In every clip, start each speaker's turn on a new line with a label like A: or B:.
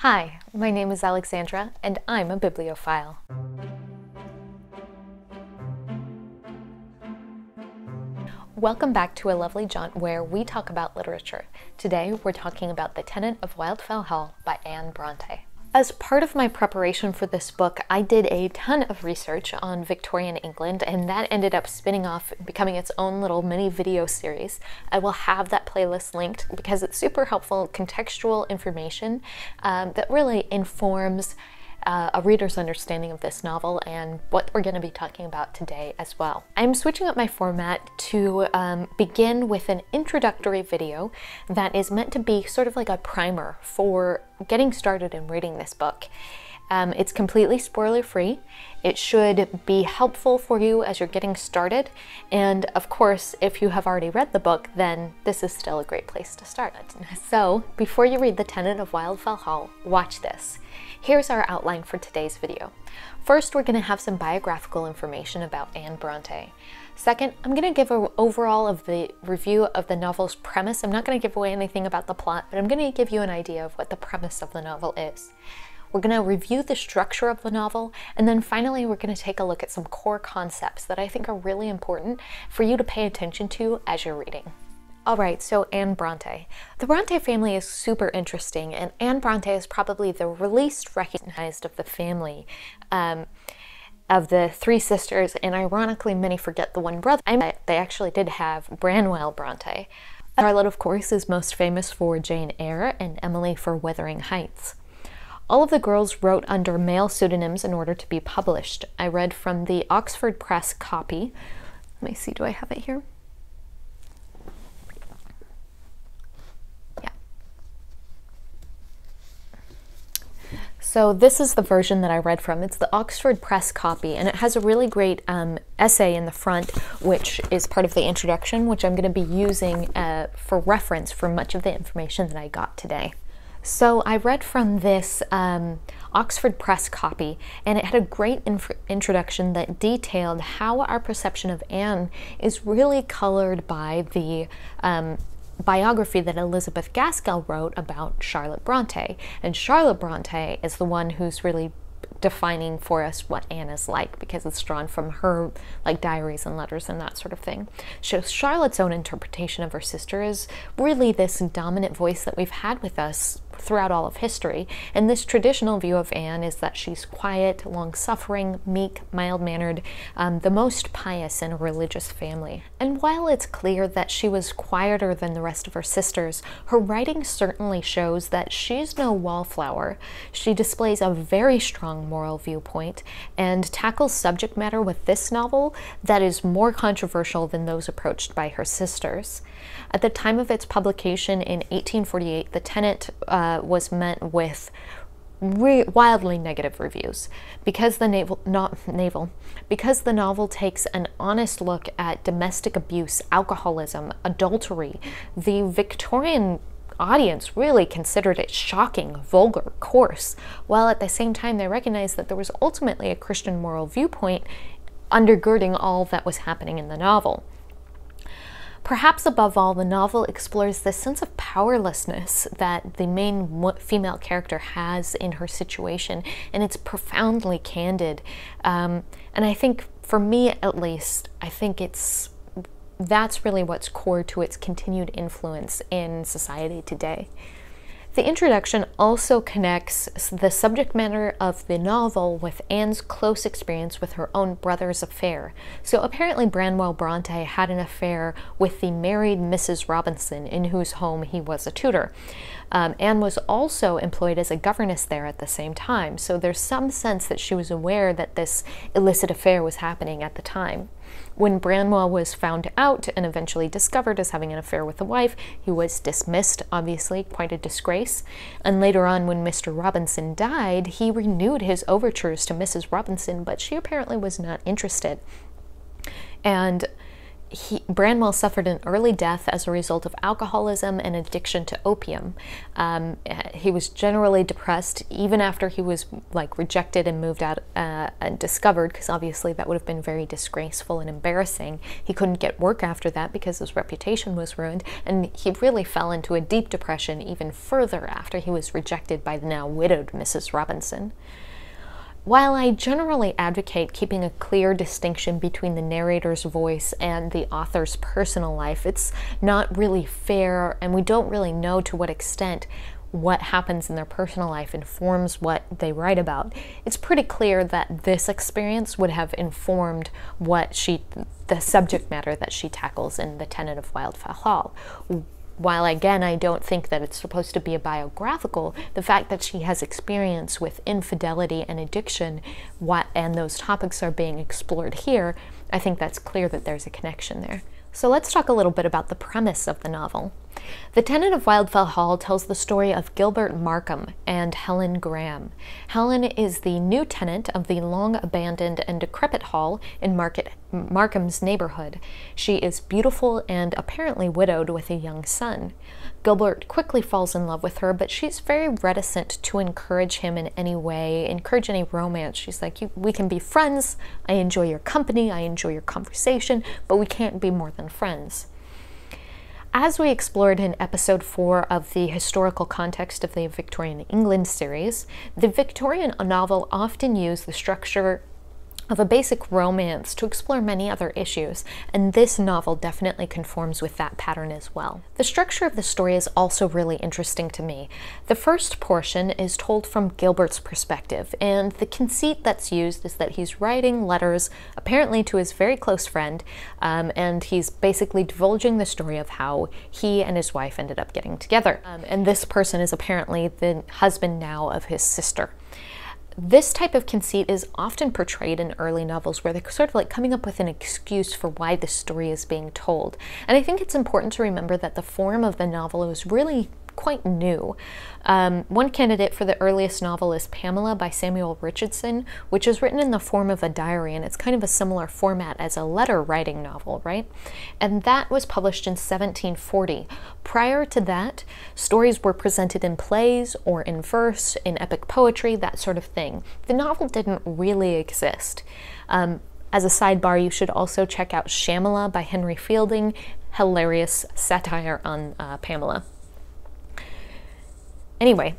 A: Hi, my name is Alexandra, and I'm a bibliophile. Welcome back to a lovely jaunt where we talk about literature. Today we're talking about The Tenant of Wildfell Hall by Anne Bronte. As part of my preparation for this book, I did a ton of research on Victorian England, and that ended up spinning off, becoming its own little mini video series. I will have that playlist linked because it's super helpful contextual information um, that really informs uh, a reader's understanding of this novel and what we're going to be talking about today as well. I'm switching up my format to um, begin with an introductory video that is meant to be sort of like a primer for getting started in reading this book. Um, it's completely spoiler free. It should be helpful for you as you're getting started. And of course, if you have already read the book, then this is still a great place to start. So before you read The Tenant of Wildfell Hall, watch this. Here's our outline for today's video. First, we're going to have some biographical information about Anne Bronte. Second, I'm going to give an overall of the review of the novel's premise. I'm not going to give away anything about the plot, but I'm going to give you an idea of what the premise of the novel is. We're going to review the structure of the novel, and then finally we're going to take a look at some core concepts that I think are really important for you to pay attention to as you're reading. All right, so Anne Bronte. The Bronte family is super interesting, and Anne Bronte is probably the least recognized of the family. Um, of the three sisters, and ironically, many forget the one brother. I they actually did have Branwell Bronte. Charlotte, of course, is most famous for Jane Eyre, and Emily for Wuthering Heights. All of the girls wrote under male pseudonyms in order to be published. I read from the Oxford Press copy. Let me see, do I have it here? So this is the version that I read from. It's the Oxford Press copy, and it has a really great um, essay in the front, which is part of the introduction, which I'm going to be using uh, for reference for much of the information that I got today. So I read from this um, Oxford Press copy, and it had a great introduction that detailed how our perception of Anne is really colored by the um, biography that Elizabeth Gaskell wrote about Charlotte Bronte. And Charlotte Bronte is the one who's really defining for us what Anne is like because it's drawn from her like diaries and letters and that sort of thing. So Charlotte's own interpretation of her sister is really this dominant voice that we've had with us throughout all of history. And this traditional view of Anne is that she's quiet, long suffering, meek, mild mannered, um, the most pious in a religious family. And while it's clear that she was quieter than the rest of her sisters, her writing certainly shows that she's no wallflower. She displays a very strong moral viewpoint and tackles subject matter with this novel that is more controversial than those approached by her sisters. At the time of its publication in 1848, The Tenant uh, Uh, was met with wildly negative reviews because the naval not naval because the novel takes an honest look at domestic abuse, alcoholism, adultery. The Victorian audience really considered it shocking, vulgar, coarse, while at the same time they recognized that there was ultimately a Christian moral viewpoint undergirding all that was happening in the novel. Perhaps above all, the novel explores the sense of powerlessness that the main female character has in her situation, and it's profoundly candid. Um, and I think, for me at least, I think it's that's really what's core to its continued influence in society today. The introduction also connects the subject matter of the novel with Anne's close experience with her own brother's affair. So apparently Branwell Bronte had an affair with the married Mrs. Robinson, in whose home he was a tutor. Um, Anne was also employed as a governess there at the same time, so there's some sense that she was aware that this illicit affair was happening at the time. When Branwell was found out and eventually discovered as having an affair with the wife, he was dismissed, obviously, quite a disgrace. And later on, when Mr. Robinson died, he renewed his overtures to Mrs. Robinson, but she apparently was not interested. And he, Branwell suffered an early death as a result of alcoholism and addiction to opium. Um, he was generally depressed even after he was like rejected and moved out uh, and discovered, because obviously that would have been very disgraceful and embarrassing. He couldn't get work after that because his reputation was ruined, and he really fell into a deep depression even further after he was rejected by the now widowed Mrs. Robinson. While I generally advocate keeping a clear distinction between the narrator's voice and the author's personal life, it's not really fair, and we don't really know to what extent what happens in their personal life informs what they write about. It's pretty clear that this experience would have informed what she, the subject matter that she tackles in The Tenant of Wildfell Hall while again I don't think that it's supposed to be a biographical, the fact that she has experience with infidelity and addiction what, and those topics are being explored here, I think that's clear that there's a connection there. So let's talk a little bit about the premise of the novel. The Tenant of Wildfell Hall tells the story of Gilbert Markham and Helen Graham. Helen is the new tenant of the long abandoned and decrepit hall in Market, Markham's neighborhood. She is beautiful and apparently widowed with a young son. Gilbert quickly falls in love with her, but she's very reticent to encourage him in any way, encourage any romance. She's like, We can be friends. I enjoy your company. I enjoy your conversation, but we can't be more than friends. As we explored in episode 4 of the historical context of the Victorian England series, the Victorian novel often used the structure of a basic romance to explore many other issues, and this novel definitely conforms with that pattern as well. The structure of the story is also really interesting to me. The first portion is told from Gilbert's perspective, and the conceit that's used is that he's writing letters apparently to his very close friend, um, and he's basically divulging the story of how he and his wife ended up getting together. Um, and this person is apparently the husband now of his sister. This type of conceit is often portrayed in early novels where they're sort of like coming up with an excuse for why the story is being told. And I think it's important to remember that the form of the novel is really quite new. Um, one candidate for the earliest novel is Pamela by Samuel Richardson, which is written in the form of a diary, and it's kind of a similar format as a letter writing novel, right? And that was published in 1740. Prior to that, stories were presented in plays or in verse, in epic poetry, that sort of thing. The novel didn't really exist. Um, as a sidebar, you should also check out Shamela by Henry Fielding, hilarious satire on uh, Pamela. Anyway,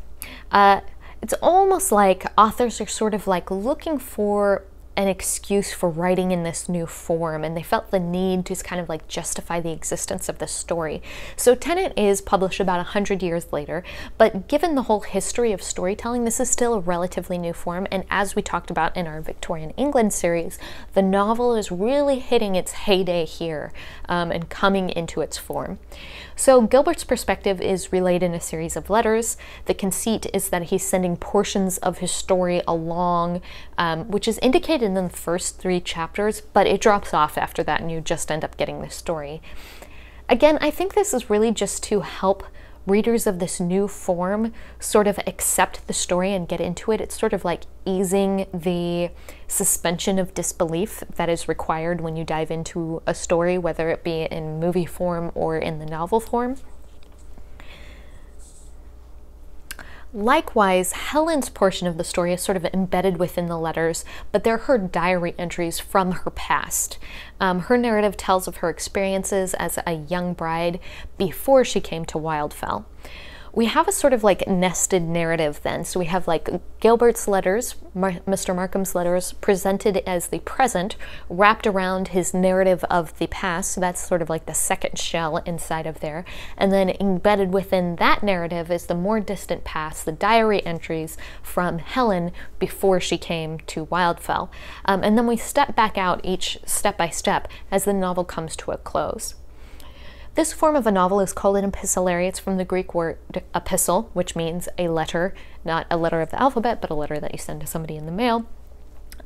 A: uh, it's almost like authors are sort of like looking for an excuse for writing in this new form, and they felt the need to kind of like justify the existence of the story. So Tenant is published about 100 years later, but given the whole history of storytelling, this is still a relatively new form, and as we talked about in our Victorian England series, the novel is really hitting its heyday here um, and coming into its form. So Gilbert's perspective is relayed in a series of letters. The conceit is that he's sending portions of his story along, um, which is indicated in the first three chapters, but it drops off after that and you just end up getting the story. Again, I think this is really just to help readers of this new form sort of accept the story and get into it. It's sort of like easing the suspension of disbelief that is required when you dive into a story, whether it be in movie form or in the novel form. Likewise, Helen's portion of the story is sort of embedded within the letters, but they're her diary entries from her past. Um, her narrative tells of her experiences as a young bride before she came to Wildfell we have a sort of like nested narrative then. So we have like Gilbert's letters, Mar Mr. Markham's letters, presented as the present, wrapped around his narrative of the past. So that's sort of like the second shell inside of there. And then embedded within that narrative is the more distant past, the diary entries from Helen before she came to Wildfell. Um, and then we step back out each step by step as the novel comes to a close. This form of a novel is called an epistolary. It's from the Greek word epistle, which means a letter, not a letter of the alphabet, but a letter that you send to somebody in the mail.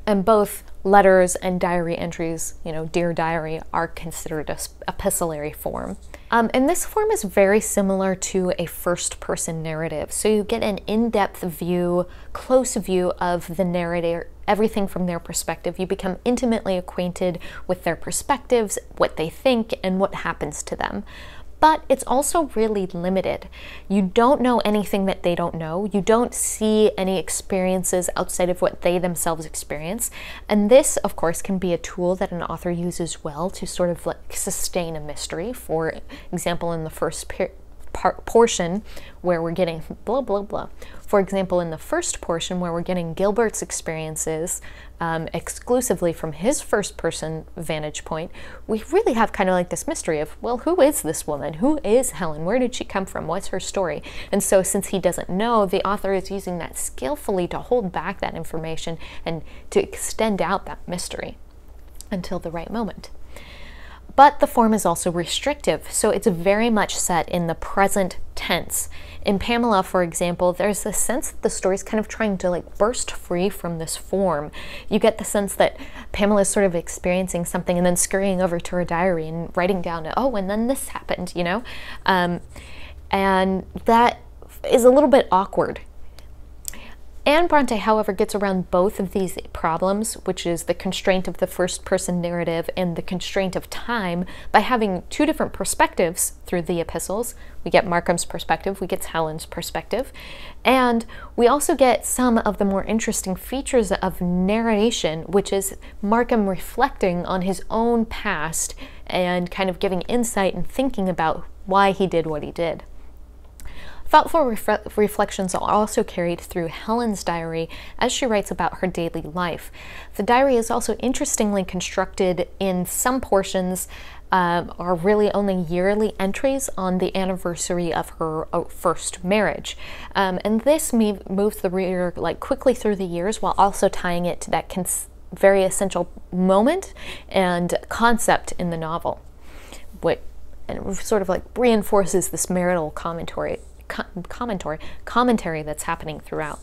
A: And both letters and diary entries, you know, Dear Diary, are considered a epistolary form. Um, and this form is very similar to a first person narrative. So you get an in depth view, close view of the narrator, everything from their perspective. You become intimately acquainted with their perspectives, what they think, and what happens to them but it's also really limited. You don't know anything that they don't know. You don't see any experiences outside of what they themselves experience. And this, of course, can be a tool that an author uses well to sort of like sustain a mystery. For example, in the first portion where we're getting blah, blah, blah. For example, in the first portion where we're getting Gilbert's experiences um, exclusively from his first person vantage point, we really have kind of like this mystery of, well, who is this woman? Who is Helen? Where did she come from? What's her story? And so, since he doesn't know, the author is using that skillfully to hold back that information and to extend out that mystery until the right moment. But the form is also restrictive, so it's very much set in the present tense. In Pamela, for example, there's a sense that the story's kind of trying to like burst free from this form. You get the sense that Pamela is sort of experiencing something and then scurrying over to her diary and writing down, oh, and then this happened, you know? Um, and that is a little bit awkward Anne Bronte, however, gets around both of these problems, which is the constraint of the first person narrative and the constraint of time, by having two different perspectives through the epistles. We get Markham's perspective, we get Helen's perspective, and we also get some of the more interesting features of narration, which is Markham reflecting on his own past and kind of giving insight and thinking about why he did what he did. Thoughtful ref reflections are also carried through Helen's diary as she writes about her daily life. The diary is also interestingly constructed in some portions uh, are really only yearly entries on the anniversary of her uh, first marriage. Um, and this moves the reader like quickly through the years while also tying it to that very essential moment and concept in the novel. What and sort of like reinforces this marital commentary commentary, commentary that's happening throughout.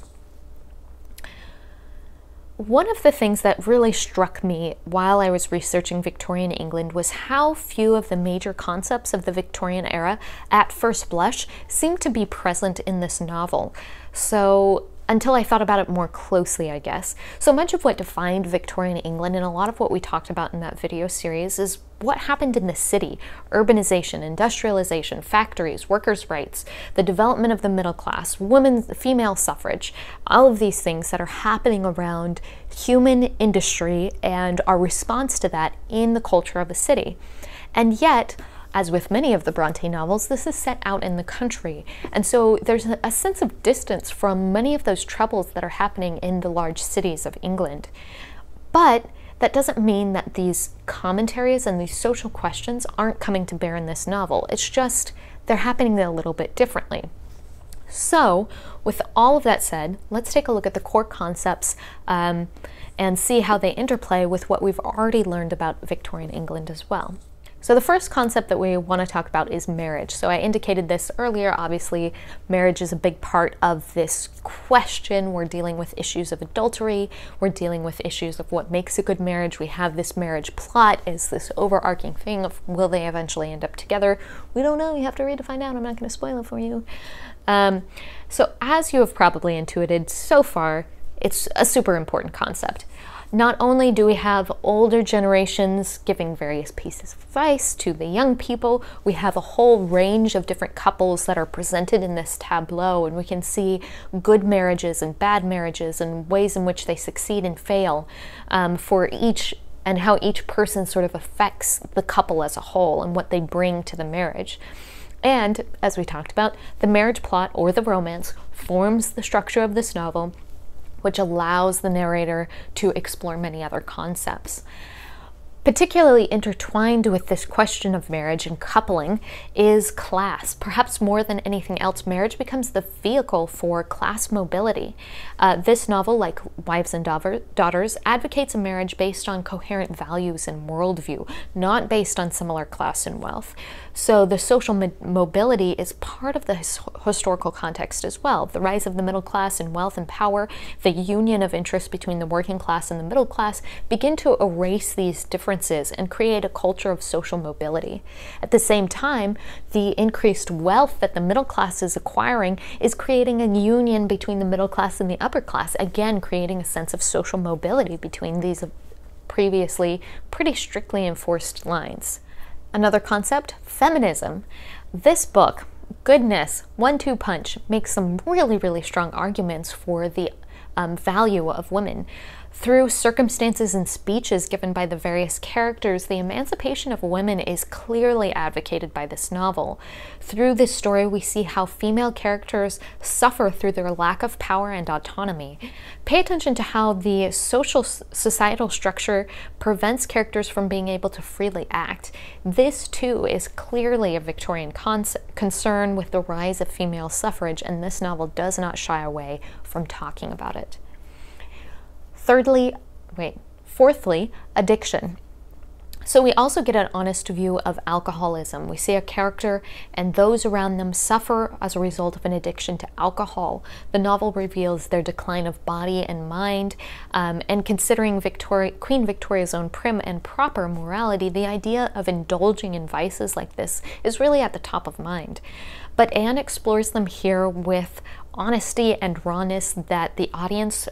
A: One of the things that really struck me while I was researching Victorian England was how few of the major concepts of the Victorian era, at first blush, seem to be present in this novel. So until I thought about it more closely, I guess. So much of what defined Victorian England and a lot of what we talked about in that video series is what happened in the city urbanization, industrialization, factories, workers' rights, the development of the middle class, women's female suffrage, all of these things that are happening around human industry and our response to that in the culture of a city. And yet, as with many of the Bronte novels, this is set out in the country. And so there's a sense of distance from many of those troubles that are happening in the large cities of England. But that doesn't mean that these commentaries and these social questions aren't coming to bear in this novel. It's just they're happening a little bit differently. So, with all of that said, let's take a look at the core concepts um, and see how they interplay with what we've already learned about Victorian England as well. So the first concept that we want to talk about is marriage. So I indicated this earlier, obviously marriage is a big part of this question. We're dealing with issues of adultery, we're dealing with issues of what makes a good marriage. We have this marriage plot is this overarching thing of will they eventually end up together? We don't know, you have to read to find out. I'm not going to spoil it for you. Um, so as you have probably intuited so far, it's a super important concept. Not only do we have older generations giving various pieces of advice to the young people, we have a whole range of different couples that are presented in this tableau, and we can see good marriages and bad marriages and ways in which they succeed and fail um, for each and how each person sort of affects the couple as a whole and what they bring to the marriage. And as we talked about, the marriage plot or the romance forms the structure of this novel which allows the narrator to explore many other concepts. Particularly intertwined with this question of marriage and coupling is class. Perhaps more than anything else, marriage becomes the vehicle for class mobility. Uh, this novel, like Wives and Daughters, advocates a marriage based on coherent values and worldview, not based on similar class and wealth. So the social mo mobility is part of the his historical context as well. The rise of the middle class and wealth and power, the union of interest between the working class and the middle class begin to erase these differences and create a culture of social mobility. At the same time, the increased wealth that the middle class is acquiring is creating a union between the middle class and the upper class, again creating a sense of social mobility between these previously pretty strictly enforced lines. Another concept, feminism. This book, goodness, one two punch, makes some really, really strong arguments for the um, value of women. Through circumstances and speeches given by the various characters, the emancipation of women is clearly advocated by this novel. Through this story, we see how female characters suffer through their lack of power and autonomy. Pay attention to how the social societal structure prevents characters from being able to freely act. This, too, is clearly a Victorian concern with the rise of female suffrage, and this novel does not shy away from talking about it. Thirdly, wait, fourthly, addiction. So we also get an honest view of alcoholism. We see a character and those around them suffer as a result of an addiction to alcohol. The novel reveals their decline of body and mind, um, and considering Victoria, Queen Victoria's own prim and proper morality, the idea of indulging in vices like this is really at the top of mind. But Anne explores them here with honesty and rawness that the audience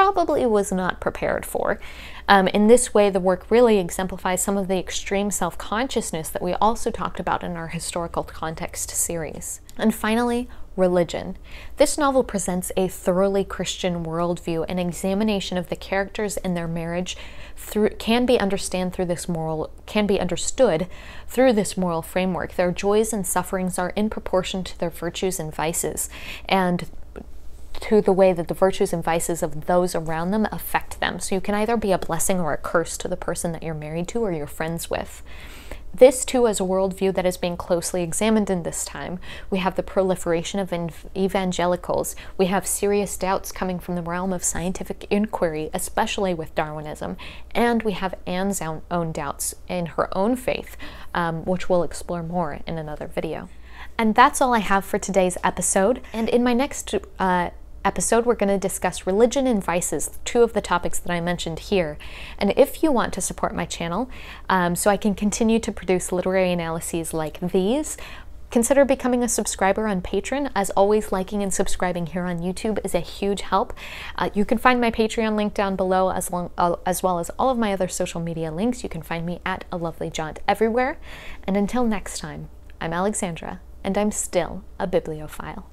A: probably was not prepared for. Um, in this way, the work really exemplifies some of the extreme self consciousness that we also talked about in our historical context series. And finally, religion. This novel presents a thoroughly Christian worldview. An examination of the characters and their marriage through, can be understand through this moral can be understood through this moral framework. Their joys and sufferings are in proportion to their virtues and vices, and to the way that the virtues and vices of those around them affect them. So you can either be a blessing or a curse to the person that you're married to or you're friends with. This, too, is a worldview that is being closely examined in this time. We have the proliferation of evangelicals. We have serious doubts coming from the realm of scientific inquiry, especially with Darwinism. And we have Anne's own doubts in her own faith, um, which we'll explore more in another video. And that's all I have for today's episode. And in my next uh, episode, we're going to discuss religion and vices, two of the topics that I mentioned here. And if you want to support my channel um, so I can continue to produce literary analyses like these, consider becoming a subscriber on Patreon. As always, liking and subscribing here on YouTube is a huge help. Uh, you can find my Patreon link down below as, long, uh, as well as all of my other social media links. You can find me at A Lovely Jaunt everywhere. And until next time, I'm Alexandra, and I'm still a bibliophile.